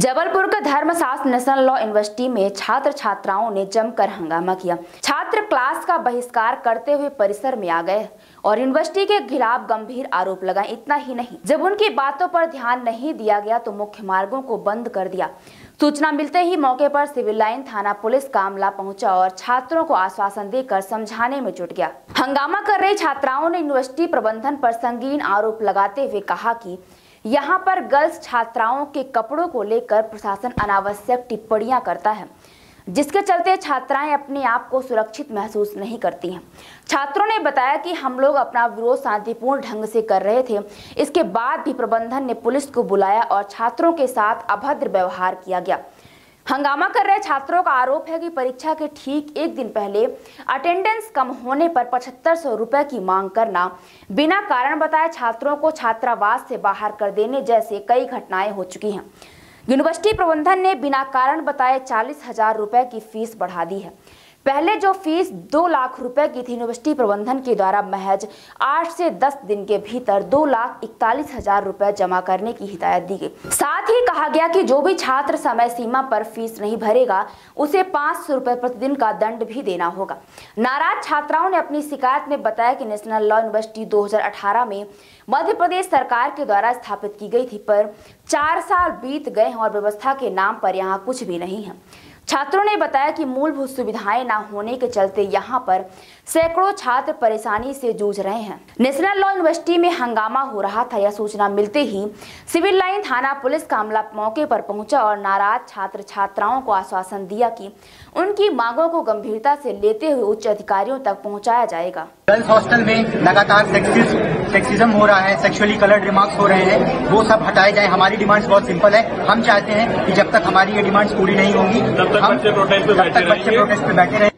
जबलपुर के धर्मशास्त्र national law university में छात्र छात्राओं ने जमकर हंगामा किया। छात्र क्लास का बहिष्कार करते हुए परिसर में आ गए और यूनिवर्सिटी के खिलाफ गंभीर आरोप लगाए। इतना ही नहीं, जब उनकी बातों पर ध्यान नहीं दिया गया तो मुख्य मार्गों को बंद कर दिया। सूचना मिलते ही मौके पर सिविल लाइन थाना पुलिस कामला पहुँचा और छात्रों को आश्वासन देकर समझाने में जुट गया। हंगामा कर रही छात्राओं ने यूनिवर्सिटी प्रबंधन पर संगीन आरोप लगाते हुए कहा कि यहाँ पर गर्ल्स छात्राओं के कपड़ों को लेकर प्रशासन अनावश्यक टिप्पणियाँ करता है, जिसके चलते छात्राएँ अपने आप को सुरक्षित महसूस नहीं करती हैं। छात्रों ने बताया कि हम लोग अपना विरोध शांतिपूर्ण ढंग से कर रहे थे। इसके बाद भी प्रबंधन ने पुलिस को बुलाया और छात्रों के साथ अभद्र व्यवहार किया गया। हंगामा कर रहे छात्रों का आरोप है कि परीक्षा के ठीक एक दिन पहले अटेंडेंस कम होने पर पचहत्तर सौ रुपए की मांग करना, बिना कारण बताए छात्रों को छात्रावास से बाहर कर देने जैसे कई घटनाएँ हो चुकी हैं। यूनिवर्सिटी प्रबंधन ने बिना कारण बताए चालीस हज़ार रुपए की फ़ीस बढ़ा दी है। पहले जो फ़ीस दो लाख रुपए की थी यूनिवर्सिटी प्रबंधन के द्वारा महज आठ से दस दिन के भीतर दो लाख इकतालीस हज़ार रुपए जमा करने की हिदायत दी गई। साथ ही कहा गया कि जो भी छात्र समय सीमा पर फ़ीस नहीं भरेगा, उसे पाँच सौ रुपए प्रतिदिन का दंड भी देना होगा। नाराज़ छात्राओं ने अपनी शिकायत में बताया कि नेशनल लॉ यूनिवर्सिटी 2018 में मध्य प्रदेश सरकार के द्वारा स्थापित की गई थी, पर चार साल बीत गए और व्यवस्था के नाम पर यहाँ कुछ भी नहीं है। छात्रों ने बताया कि मूलभूत सुविधाएँ न होने के चलते यहाँ पर सैकड़ों छात्र परेशानी से जूझ रहे हैं। नेशनल लॉ यूनिवर्सिटी में हंगामा हो रहा था, यह सूचना मिलते ही सिविल लाइन थाना पुलिस का अमला मौके पर पहुँचा और नाराज़ छात्र छात्राओं को आश्वासन दिया कि उनकी मांगों को गंभीरता से लेते हुए उच्च अधिकारियों तक पहुँचाया जाएगा। गर्ल्स हॉस्टल में लगातार सेक्सिज्म हो रहा है सेक्सुअली कलर्ड रिमार्क्स हो रहे हैं, वो सब हटाए जाए। हमारी डिमांड्स बहुत सिंपल है। हम चाहते हैं कि जब तक हमारी ये डिमांड्स पूरी नहीं होंगी तक बच्चे प्रोटेस्ट पे बैठे रहेंगे।